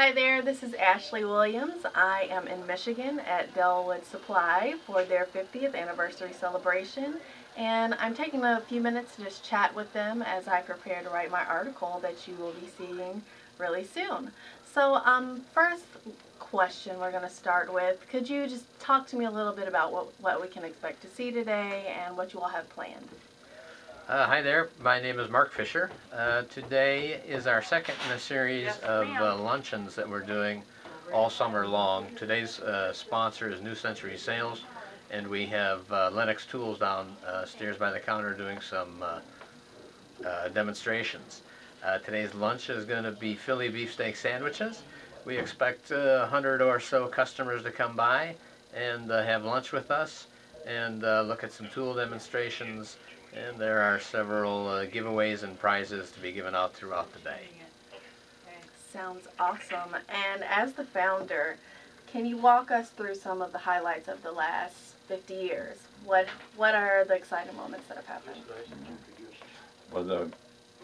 Hi there, this is Ashlei Williams. I am in Michigan at Delwood Supply for their 50th anniversary celebration and I'm taking a few minutes to just chat with them as I prepare to write my article that you will be seeing really soon. So um, first question we're going to start with, could you just talk to me a little bit about what, what we can expect to see today and what you all have planned? Uh, hi there, my name is Mark Fisher. Uh, today is our second in a series of uh, luncheons that we're doing all summer long. Today's uh, sponsor is New Century Sales, and we have uh, Lenox Tools downstairs by the counter doing some uh, uh, demonstrations. Uh, today's lunch is going to be Philly beefsteak sandwiches. We expect uh, 100 or so customers to come by and uh, have lunch with us and uh, look at some tool demonstrations and there are several uh, giveaways and prizes to be given out throughout the day. Sounds awesome. And as the founder, can you walk us through some of the highlights of the last 50 years? What what are the exciting moments that have happened? Well, the,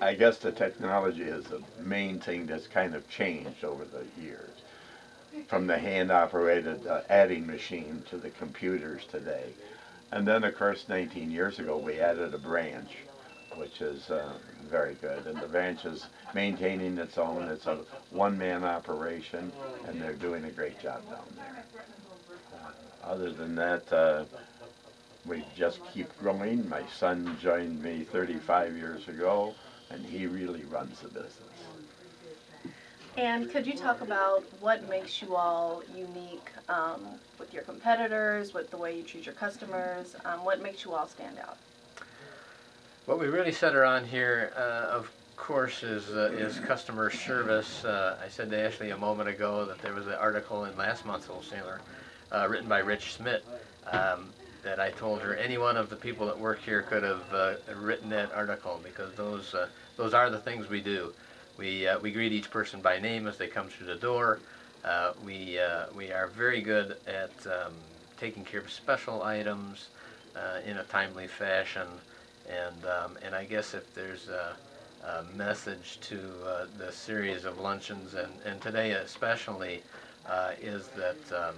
I guess the technology is the main thing that's kind of changed over the years. From the hand-operated uh, adding machine to the computers today. And then, of course, 19 years ago, we added a branch, which is uh, very good. And the branch is maintaining its own. It's a one-man operation, and they're doing a great job down there. Uh, other than that, uh, we just keep growing. My son joined me 35 years ago, and he really runs the business. And could you talk about what makes you all unique um, with your competitors, with the way you treat your customers? Um, what makes you all stand out? What we really center on here, uh, of course, is uh, is customer service. Uh, I said to Ashlei a moment ago that there was an article in last month's Wholesaler uh, written by Rich Smith um, that I told her any one of the people that work here could have uh, written that article because those uh, those are the things we do. We uh, we greet each person by name as they come through the door. Uh, we uh, we are very good at um, taking care of special items in a timely fashion, and um, and I guess if there's a, message to uh, the series of luncheons and and today especially uh, is that um,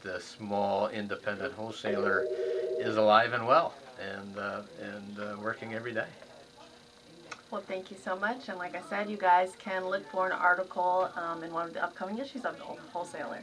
the small independent wholesaler is alive and well and and working every day. Well, thank you so much. And like I said, you guys can look for an article um, in one of the upcoming issues of the Wholesaler.